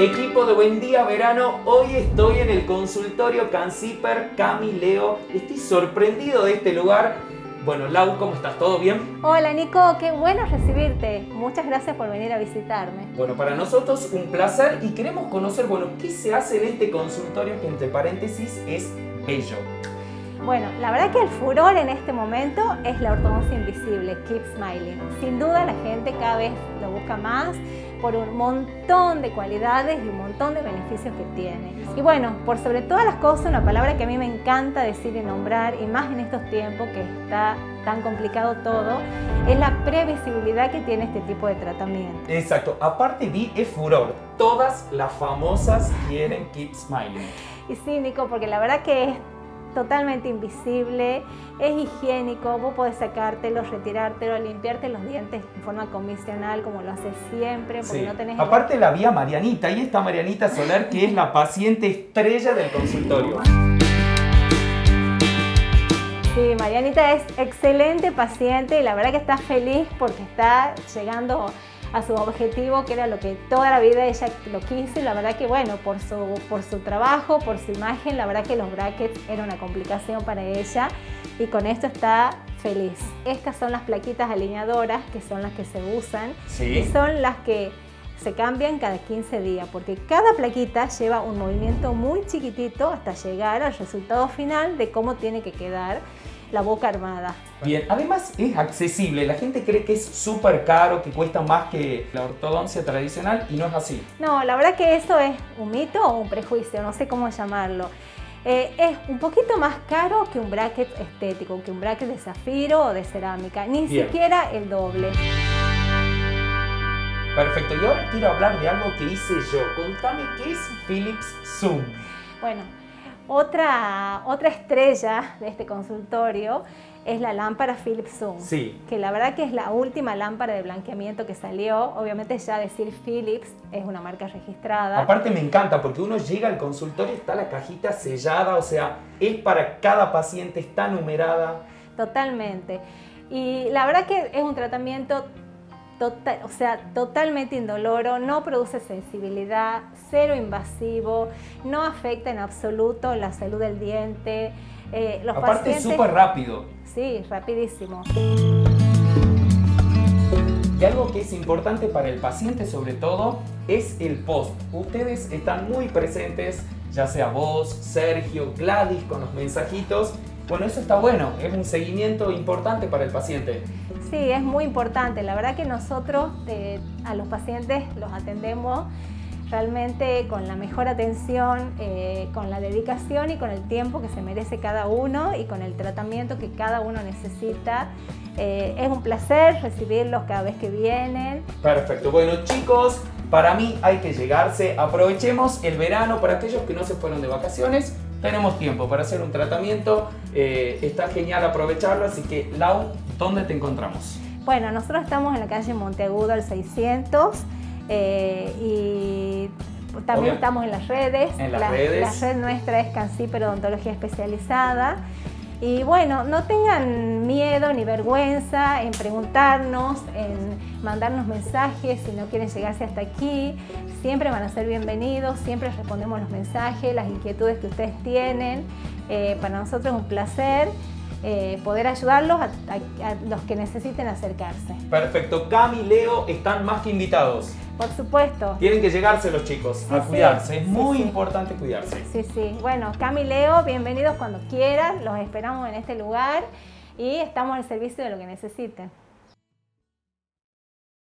Equipo de Buen Día Verano, hoy estoy en el consultorio Canciper Camileo. Estoy sorprendido de este lugar. Bueno, Lau, ¿cómo estás? ¿Todo bien? Hola Nico, qué bueno recibirte. Muchas gracias por venir a visitarme. Bueno, para nosotros un placer y queremos conocer, bueno, qué se hace en este consultorio que entre paréntesis es bello. Bueno, la verdad que el furor en este momento es la ortodoncia invisible, Keep Smiling. Sin duda la gente cada vez lo busca más por un montón de cualidades y un montón de beneficios que tiene. Y bueno, por sobre todas las cosas, una palabra que a mí me encanta decir y nombrar, y más en estos tiempos que está tan complicado todo, es la previsibilidad que tiene este tipo de tratamiento. Exacto, aparte vi es furor. Todas las famosas quieren Keep Smiling. Y sí, Nico, porque la verdad que es totalmente invisible, es higiénico, vos podés sacártelo, retirártelo, limpiarte los dientes en forma convencional como lo haces siempre, porque no tenés... Aparte la vía Marianita, y esta Marianita Solar que es la paciente estrella del consultorio. Sí, Marianita es excelente paciente y la verdad que está feliz porque está llegando a su objetivo, que era lo que toda la vida ella lo quiso y la verdad que bueno, por su, por su trabajo, por su imagen, la verdad que los brackets era una complicación para ella. Y con esto está feliz. Estas son las plaquitas alineadoras que son las que se usan. Y son las que se cambian cada 15 días porque cada plaquita lleva un movimiento muy chiquitito hasta llegar al resultado final de cómo tiene que quedar la boca armada. Bien, además es accesible. La gente cree que es súper caro, que cuesta más que la ortodoncia tradicional y no es así. No, la verdad que eso es un mito o un prejuicio, no sé cómo llamarlo. Eh, es un poquito más caro que un bracket estético, que un bracket de zafiro o de cerámica, ni siquiera el doble. Perfecto, y ahora quiero hablar de algo que hice yo. Contame qué es Philips Zoom. Bueno, otra, otra estrella de este consultorio es la lámpara Philips Zoom, sí. que la verdad que es la última lámpara de blanqueamiento que salió. Obviamente ya decir Philips es una marca registrada. Aparte me encanta porque uno llega al consultorio y está la cajita sellada, o sea, es para cada paciente, está numerada. Totalmente. Y la verdad que es un tratamiento Total, o sea, totalmente indoloro, no produce sensibilidad, cero invasivo, no afecta en absoluto la salud del diente. Eh, los Aparte es súper rápido. Sí, rapidísimo. Y algo que es importante para el paciente sobre todo es el post. Ustedes están muy presentes, ya sea vos, Sergio, Gladys con los mensajitos. Bueno, eso está bueno, es un seguimiento importante para el paciente. Sí, es muy importante. La verdad que nosotros eh, a los pacientes los atendemos realmente con la mejor atención, eh, con la dedicación y con el tiempo que se merece cada uno y con el tratamiento que cada uno necesita. Eh, es un placer recibirlos cada vez que vienen. Perfecto. Bueno chicos, para mí hay que llegarse. Aprovechemos el verano para aquellos que no se fueron de vacaciones. Tenemos tiempo para hacer un tratamiento. está genial aprovecharlo. Así que Lau, ¿Dónde te encontramos? Bueno, nosotros estamos en la calle Monteagudo al 600 eh, y también estamos en las redes. En las la, redes. La red nuestra es Canciper Odontología Especializada. Y bueno, no tengan miedo ni vergüenza en preguntarnos, en mandarnos mensajes si no quieren llegarse hasta aquí. Siempre van a ser bienvenidos, siempre respondemos los mensajes, las inquietudes que ustedes tienen. Eh, para nosotros es un placer. Eh, poder ayudarlos a, los que necesiten acercarse. Perfecto. Cami y Leo están más que invitados. Por supuesto. Tienen que llegarse los chicos a cuidarse. es muy importante cuidarse. Sí, sí. Bueno, Cami y Leo, bienvenidos cuando quieran. Los esperamos en este lugar y estamos al servicio de lo que necesiten.